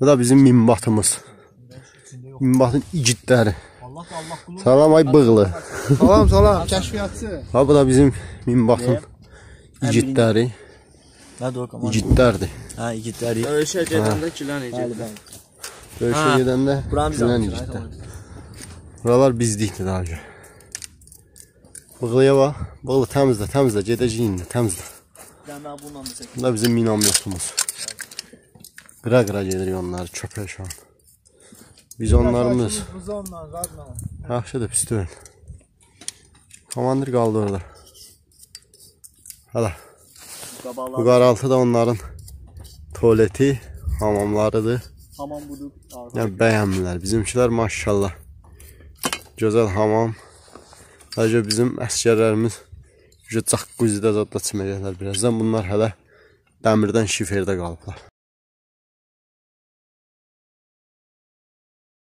Bu da bizim minbatımız. Minbatın igidləri. Salam ay bığlı. Salam salam kəşfiyyatçı. Ha bu da bizim minbatın igidləri. Nədir o komanda? İgidlərdir. Hə, igidləri. Döyüşə gedəndə kilən bəli. Döyüşə gedəndə bizə igidlər. Buralar bizdikdir daha önce. Bığlıya bax. Bığlı təmizlə, təmizlə. Gedəcək indi, təmizlə. Dəmə bununla da çək. Bu da bizim minamyotumuz. Qıra qıra gedirik onları çöpə şu an. Biz onlarımız Buzonla, qadla. yaxşıdır pis deyil. Komandir qaldı orada. Hala. Bu qaraltı da onların tualeti, hamamlarıdır. hamam budur. Yəni bəyənmirlər. Bizimkilər maşallah. Gözəl hamam. Sadəcə bizim əsgərlərimiz Jaqquzzidə zadda çiməcəklər birazdan. Bunlar hələ dəmirdən şiferdə qalıblar.